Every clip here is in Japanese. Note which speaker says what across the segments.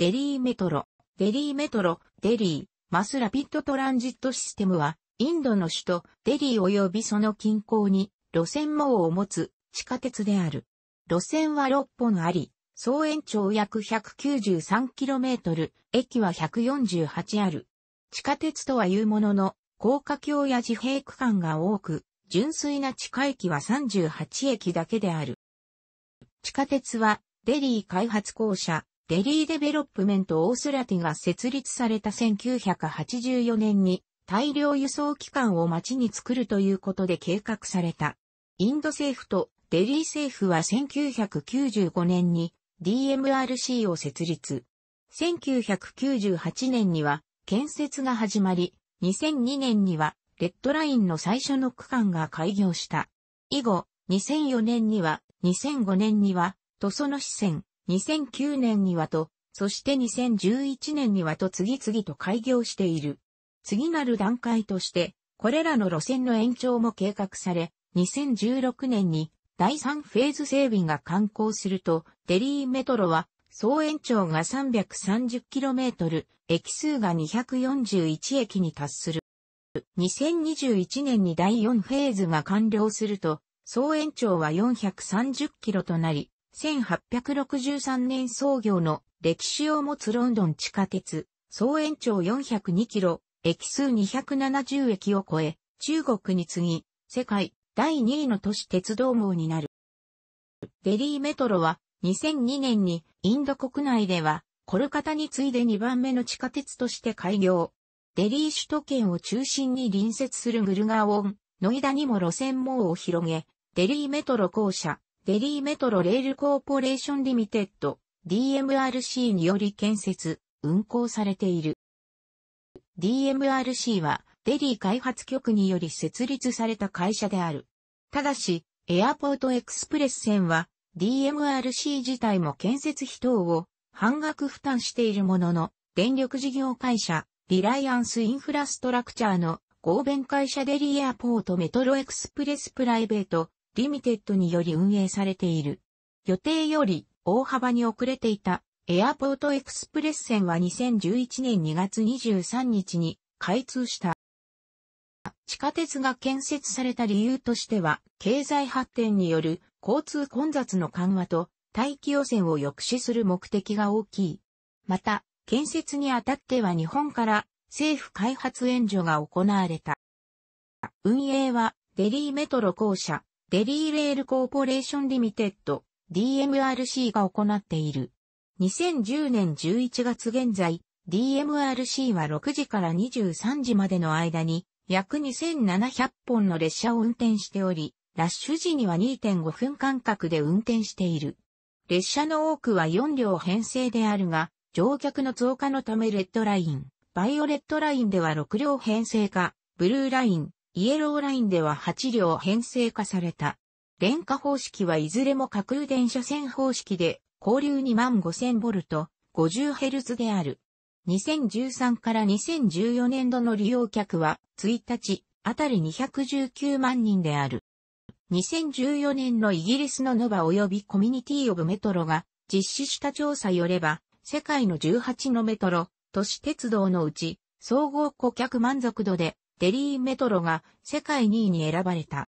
Speaker 1: デリーメトロ、 Delhi Metro、Delhi、Mass Rapid Transit System は、インドの首都デリー及びその近郊に路線網を持つ地下鉄である。路線は6本あり、総延長約 193km、駅は148ある。地下鉄とはいうものの、高架橋や地平区間が多く、純粋な地下駅は38駅だけである。地下鉄は、デリー開発公社、 Delhi Development Authority が設立された1984年に大量輸送機関を街に作るということで計画された。インド政府とデリー政府は1995年に DMRC を設立。1998年には建設が始まり、2002年にはレッドラインの最初の区間が開業した。以後、2004年には、2005年には、とその支線、2009年にはと、そして2011年にはと次々と開業している。次なる段階として、これらの路線の延長も計画され、2016年に第3フェーズ整備が完行すると、デリーメトロは総延長が 330km、駅数が241駅に達する。2021年に第4フェーズが完了すると、総延長は430キロとなり、1863年創業の歴史を持つロンドン地下鉄、総延長402キロ、駅数270駅を超え、中国に次ぎ、世界第2位の都市鉄道網になる。デリーメトロは2002年にインド国内ではコルカタに次いで2番目の地下鉄として開業。デリー首都圏を中心に隣接するグルガオン、ノイダにも路線網を広げ、デリーメトロ公社、 Delhi Metro Rail Corporation Limited、DMRC により建設、運行されている。DMRC はデリー開発局により設立された会社である。ただし、エアポートエクスプレス線は DMRC 自体も建設費等を半額負担しているものの、電力事業会社、 Reliance Infrastructure の合弁会社 Delhi Airport Metro Express Private Limited により運営されている。予定より大幅に遅れていたエアポートエクスプレス線は2011年2月23日に開通した。地下鉄が建設された理由としては、経済発展による交通混雑の緩和と大気汚染を抑止する目的が大きい。また、建設にあたっては日本から政府開発援助が行われた。運営はデリーメトロ公社、 Delhi Rail Corporation Limited、DMRC が行っている。2010年11月現在、DMRC は6時から23時までの間に約2700本の列車を運転しており、ラッシュ時には2.5分間隔で運転している。列車の多くは4両編成であるが、乗客の増加のためレッドライン、バイオレットラインでは6両編成化、ブルーライン、イエローラインでは8両編成化された。電化方式はいずれも架空電車線方式で、交流2万5000ボルト、50Hz である。2013から2014年度の利用客は、1日、あたり219万人である。2014年のイギリスのノバ及びコミュニティオブメトロが実施した調査よれば、世界の18のメトロ、都市鉄道のうち、総合顧客満足度で、デリーメトロが世界2位に選ばれた。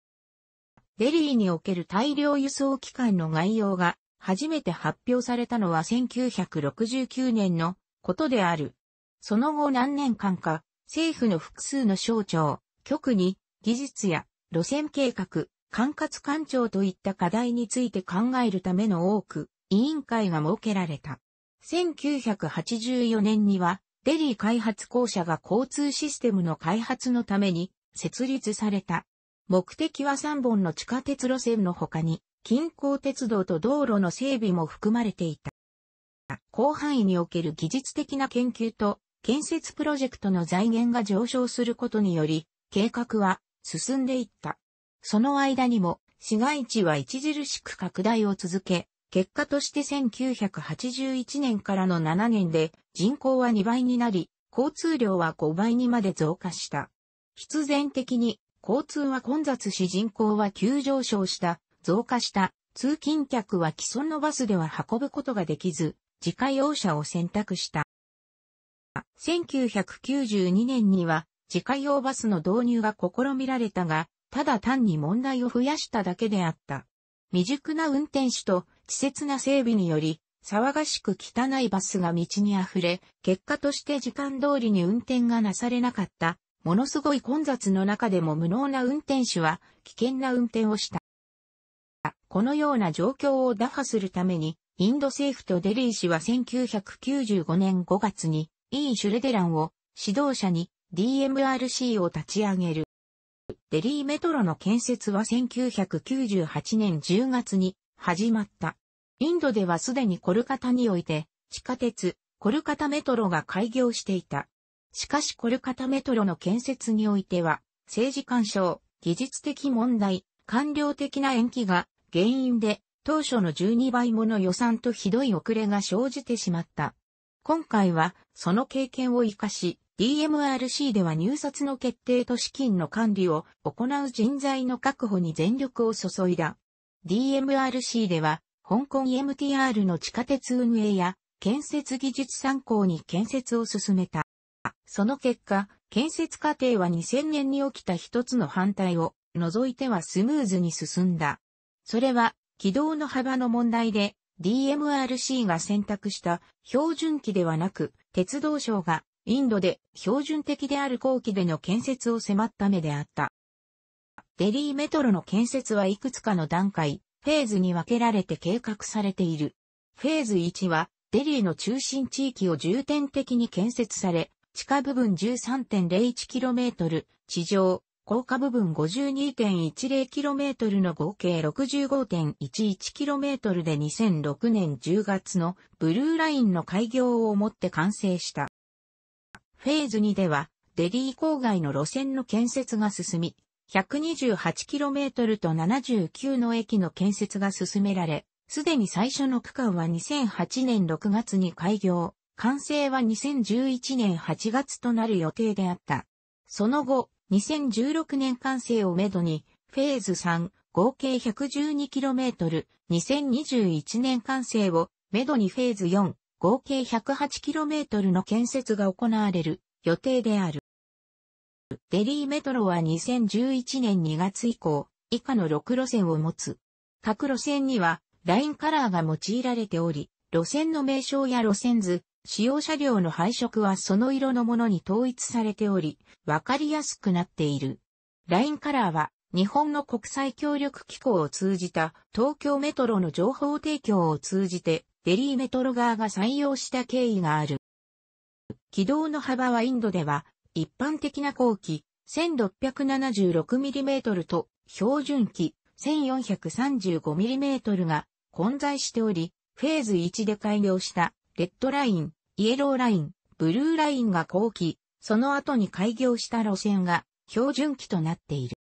Speaker 1: デリーにおける大量輸送機関の概要が初めて発表されたのは1969年のことである。その後何年間か、政府の複数の省庁、局に技術や路線計画、管轄官庁といった課題について考えるための多く、委員会が設けられた。1984年には、デリー開発公社が交通システムの開発のために設立された。目的は3本の地下鉄路線の他に、近郊鉄道と道路の整備も含まれていた。広範囲における技術的な研究と建設プロジェクトの財源が上昇することにより、計画は進んでいった。その間にも、市街地は著しく拡大を続け、結果として1981年からの7年で人口は2倍になり、交通量は5倍にまで増加した。必然的に交通は混雑し人口は急上昇した、増加した、通勤客は既存のバスでは運ぶことができず、自家用車を選択した。1992年には自家用バスの導入が試みられたが、ただ単に問題を増やしただけであった。未熟な運転手と稚拙な整備により、騒がしく汚いバスが道に溢れ、結果として時間通りに運転がなされなかった。ものすごい混雑の中でも無能な運転手は危険な運転をした。このような状況を打破するために、インド政府とデリー氏は1995年5月に、イー・シュレデランを指導者に DMRC を立ち上げる。デリーメトロの建設は1998年10月に始まった。インドではすでにコルカタにおいて地下鉄、コルカタメトロが開業していた。しかしコルカタメトロの建設においては政治干渉、技術的問題、官僚的な延期が原因で当初の12倍もの予算とひどい遅れが生じてしまった。今回はその経験を活かし、DMRC では入札の決定と資金の管理を行う人材の確保に全力を注いだ。DMRC では香港 MTR の地下鉄運営や建設技術参考に建設を進めた。その結果、建設過程は2000年に起きた一つの反対を除いてはスムーズに進んだ。それは、軌道の幅の問題で、DMRC が選択した標準機ではなく、鉄道省がインドで標準的である後期での建設を迫っためであった。デリーメトロの建設はいくつかの段階、フェーズに分けられて計画されている。フェーズ1は、デリーの中心地域を重点的に建設され、地下部分 13.01km、地上、高架部分 52.10km の合計 65.11km で2006年10月のブルーラインの開業をもって完成した。フェーズ2では、デリー郊外の路線の建設が進み、128km と79の駅の建設が進められ、すでに最初の区間は2008年6月に開業、完成は2011年8月となる予定であった。その後、2016年完成をめどに、フェーズ3、合計 112km、2021年完成をめどにフェーズ4、合計 108km の建設が行われる予定である。デリーメトロは2011年2月以降、以下の6路線を持つ。各路線には、ラインカラーが用いられており、路線の名称や路線図、使用車両の配色はその色のものに統一されており、わかりやすくなっている。ラインカラーは、日本の国際協力機構を通じた東京メトロの情報提供を通じて、デリーメトロ側が採用した経緯がある。軌道の幅はインドでは、一般的な後期 1676mm と標準機 1435mm が混在しており、フェーズ1で開業したレッドライン、イエローライン、ブルーラインが後期、その後に開業した路線が標準機となっている。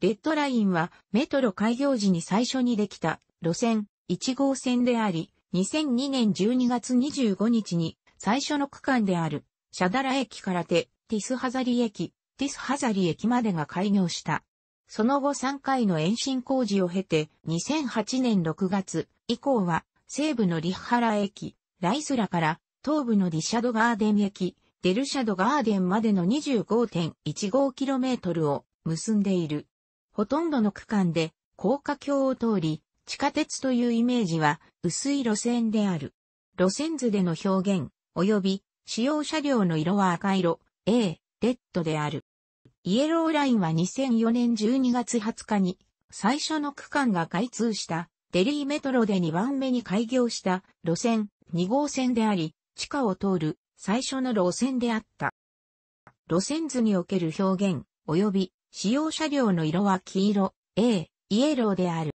Speaker 1: レッドラインはメトロ開業時に最初にできた路線1号線であり、2002年12月25日に最初の区間であるシャダラ駅からテティスハザリ駅、ティスハザリ駅までが開業した。その後3回の延伸工事を経て2008年6月以降は西部のリッハラ駅、ライスラから東部のディシャドガーデン駅、デルシャドガーデンまでの 25.15km を結んでいる。ほとんどの区間で高架橋を通り、地下鉄というイメージは薄い路線である。路線図での表現、及び使用車両の色は赤色、A、レッドである。イエローラインは2004年12月20日に最初の区間が開通したデリーメトロで2番目に開業した路線2号線であり、地下を通る最初の路線であった。路線図における表現、及び使用車両の色は黄色、A、イエローである。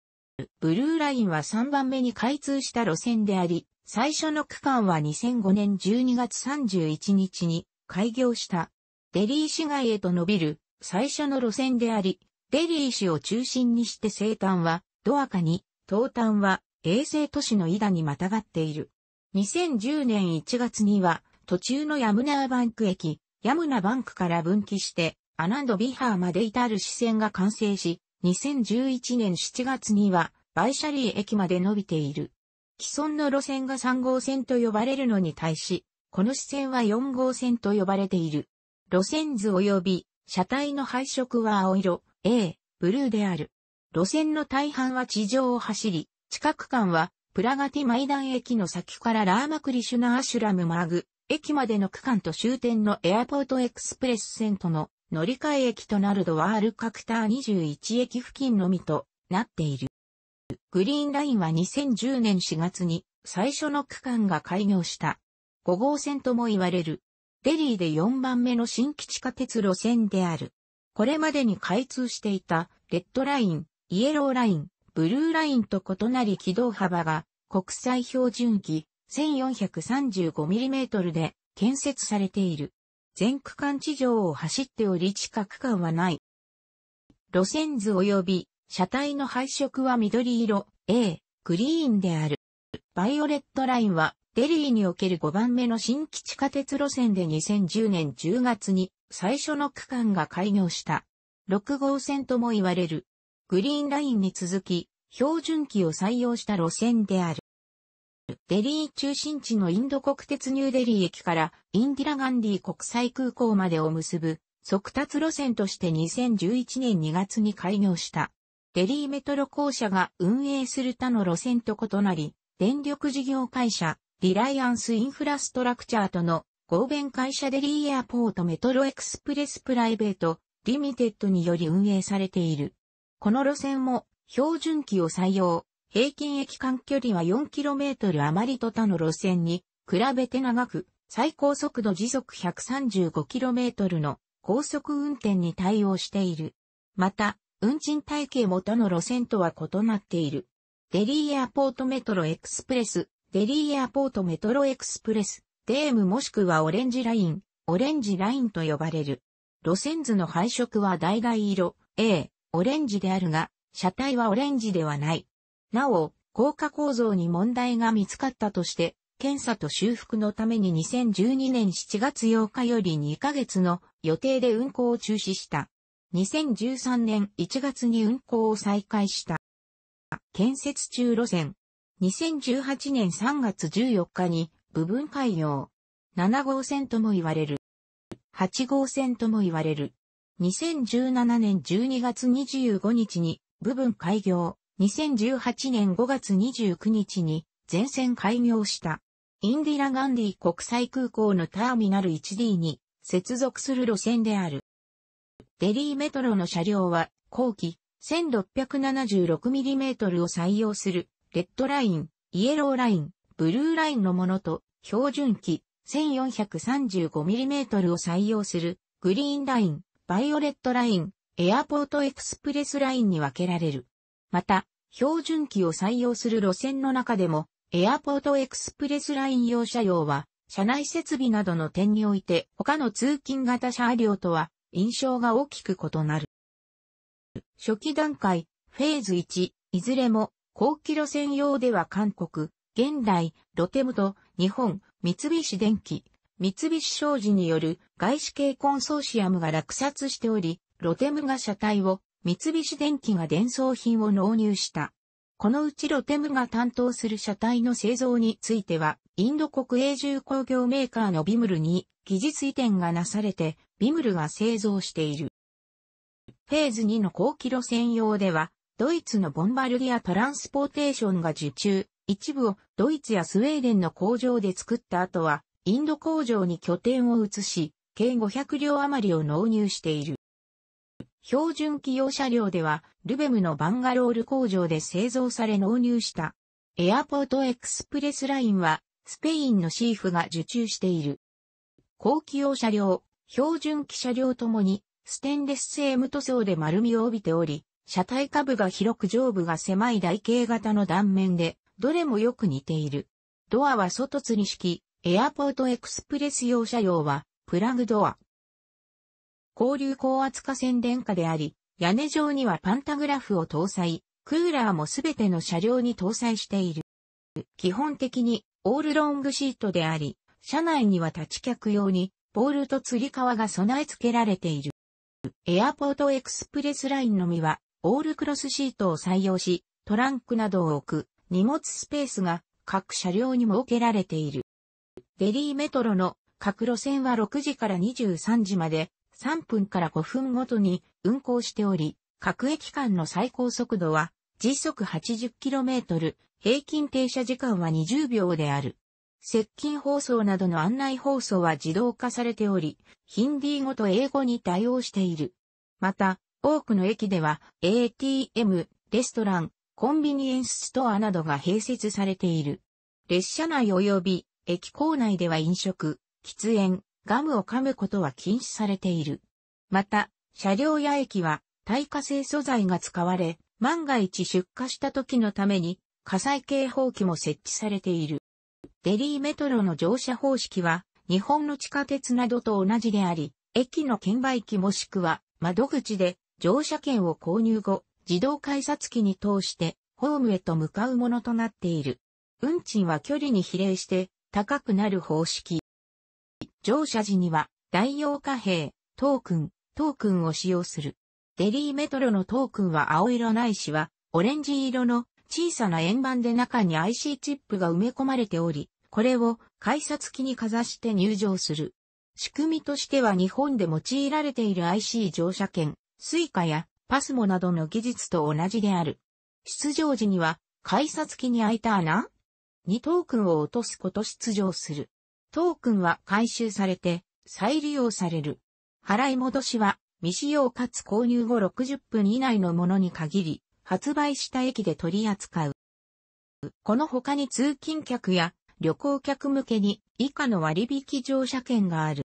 Speaker 1: ブルーラインは3番目に開通した路線であり、最初の区間は2005年12月31日に開業した。デリー市街へと伸びる最初の路線であり、デリー市を中心にして西端はドワーカーに、東端は衛星都市ノイダにまたがっている。2010年1月には途中のヤムナーバンク駅、 Yamuna Bank から分岐してアナンドビハーまで至る支線が完成し、2011年7月にはバイシャリー駅まで伸びている。既存の路線が3号線と呼ばれるのに対し、この支線は4号線と呼ばれている。路線図及び車体の配色は青色、A、ブルーである。路線の大半は地上を走り、地下区間はプラガティマイダン駅の先からラーマクリシュナアシュラムマーグ駅までの区間と終点のエアポートエクスプレス線との乗り換え駅となるドワールカクター21駅付近のみとなっている。グリーンラインは2010年4月に最初の区間が開業した。5号線とも言われる。デリーで4番目の新規地下鉄路線である。これまでに開通していたレッドライン、イエローライン、ブルーラインと異なり軌道幅が国際標準機 1435mm で建設されている。全区間地上を走っており地下区間はない。路線図及び車体の配色は緑色、英、Green である。バイオレットラインはデリーにおける5番目の新規地下鉄路線で2010年10月に最初の区間が開業した。6号線とも言われる。グリーンラインに続き、標準軌を採用した路線である。デリー中心地のインド国鉄ニューデリー駅からインディラガンディ国際空港までを結ぶ速達路線として2011年2月に開業した。デリーメトロ公社が運営する他の路線と異なり、電力事業会社、 Reliance Infrastructure との合弁会社 Delhi Airport Metro Express Private、Limited により運営されている。この路線も標準軌を採用、平均駅間距離は 4km 余りと他の路線に比べて長く、最高速度時速 135km の高速運転に対応している。また、運賃体系も他の路線とは異なっている。デリーエアポートメトロエクスプレス、 Delhi Airport Metro Express、DAME もしくはオレンジライン、 Orange Line と呼ばれる。路線図の配色は橙色、英、Orange であるが、車体はオレンジではない。なお、高架構造に問題が見つかったとして、検査と修復のために2012年7月8日より2ヶ月の予定で運行を中止した。2013年1月に運行を再開した。建設中路線。2018年3月14日に部分開業。7号線とも言われる。8号線とも言われる。2017年12月25日に部分開業。2018年5月29日に全線開業したインディラ・ガンディ国際空港のターミナル 1D に接続する路線である。デリーメトロの車両は広軌 1676mm を採用するレッドライン、イエローライン、ブルーラインのものと標準機 1435mm を採用するグリーンライン、バイオレットライン、エアポートエクスプレスラインに分けられる。また、標準軌を採用する路線の中でも、エアポートエクスプレスライン用車両は、車内設備などの点において、他の通勤型車両とは、印象が大きく異なる。初期段階、フェーズ1、いずれも、高機路線用では韓国、現代、ロテムと日本、三菱電機、三菱商事による外資系コンソーシアムが落札しており、ロテムが車体を三菱電機が伝送品を納入した。このうちロテムが担当する車体の製造については、インド国営重工業メーカーのビムルに技術移転がなされて、ビムルが製造している。フェーズ2の高キロ専用では、ドイツのボンバルディアトランスポーテーションが受注、一部をドイツやスウェーデンの工場で作った後は、インド工場に拠点を移し、計500両余りを納入している。標準機用車両では、ルベムのバンガロール工場で製造され納入した。エアポートエクスプレスラインは、スペインのシーフが受注している。高機用車両、標準機車両ともに、ステンレス製無塗装で丸みを帯びており、車体下部が広く上部が狭い台形型の断面で、どれもよく似ている。ドアは外吊り式、エアポートエクスプレス用車両は、プラグドア。交流高圧化線電化であり、屋根上にはパンタグラフを搭載、クーラーもすべての車両に搭載している。基本的にオールロングシートであり、車内には立ち客用にポールと吊り革が備え付けられている。エアポートエクスプレスラインのみはオールクロスシートを採用し、トランクなどを置く荷物スペースが各車両に設けられている。デリーメトロの各路線は6時から23時まで3分から5分ごとに運行しており、各駅間の最高速度は時速 80km、平均停車時間は20秒である。接近放送などの案内放送は自動化されており、ヒンディー語と英語に対応している。また、多くの駅では ATM、レストラン、コンビニエンスストアなどが併設されている。列車内及び駅構内では飲食、喫煙、ガムを噛むことは禁止されている。また、車両や駅は耐火性素材が使われ、万が一出火した時のために火災警報器も設置されている。デリーメトロの乗車方式は日本の地下鉄などと同じであり、駅の券売機もしくは窓口で乗車券を購入後、自動改札機に通してホームへと向かうものとなっている。運賃は距離に比例して高くなる方式。乗車時には代用貨幣、トークン、トークンを使用する。デリーメトロのトークンは青色ないしはオレンジ色の小さな円盤で中に IC チップが埋め込まれており、これを改札機にかざして入場する。仕組みとしては日本で用いられている IC 乗車券、スイカやパスモなどの技術と同じである。出場時には改札機に開いた穴？にトークンを落とすこと出場する。トークンは回収されて再利用される。払い戻しは未使用かつ購入後60分以内のものに限り、発売した駅で取り扱う。この他に通勤客や旅行客向けに以下の割引乗車券がある。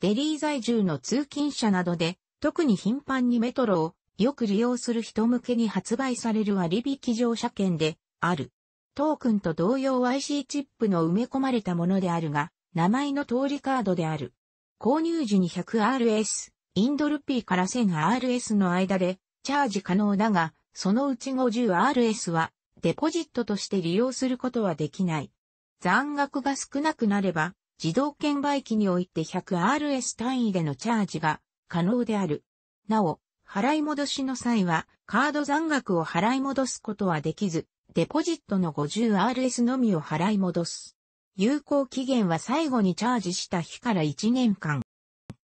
Speaker 1: デリー在住の通勤者などで特に頻繁にメトロをよく利用する人向けに発売される割引乗車券である。トークンと同様 IC チップの埋め込まれたものであるが、名前の通りカードである。購入時に 100RS、インドルピーから 1000RS の間でチャージ可能だが、そのうち 50RS はデポジットとして利用することはできない。残額が少なくなれば、自動券売機において 100RS 単位でのチャージが可能である。なお、払い戻しの際は、カード残額を払い戻すことはできず、デポジットの 50RS のみを払い戻す。有効期限は最後にチャージした日から1年間。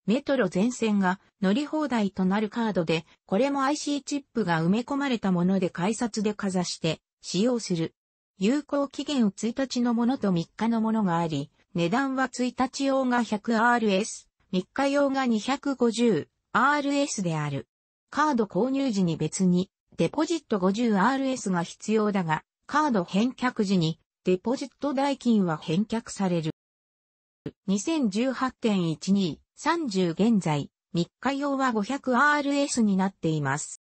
Speaker 1: メトロ全線が乗り放題となるカードで、これも IC チップが埋め込まれたもので改札でかざして使用する。有効期限1日のものと3日のものがあり、値段は1日用が 100RS、3日用が 250RS である。カード購入時に別にデポジット 50RS が必要だが、カード返却時にデポジット代金は返却される。2018.12、30現在、3日用は 500RS になっています。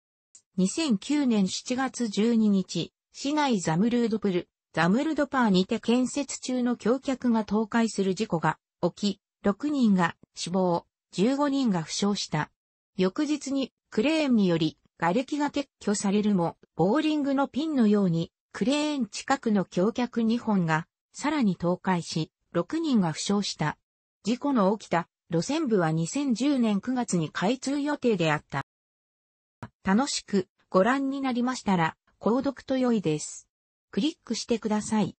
Speaker 1: 2009年7月12日、市内ザムルードプル、ザムルドパーにて建設中の橋脚が倒壊する事故が起き、6人が死亡、15人が負傷した。翌日にクレーンにより瓦礫が撤去されるも、ボーリングのピンのようにクレーン近くの橋脚2本がさらに倒壊し、6人が負傷した。事故の起きた路線部は2010年9月に開通予定であった。楽しくご覧になりましたら、購読と良いです。クリックしてください。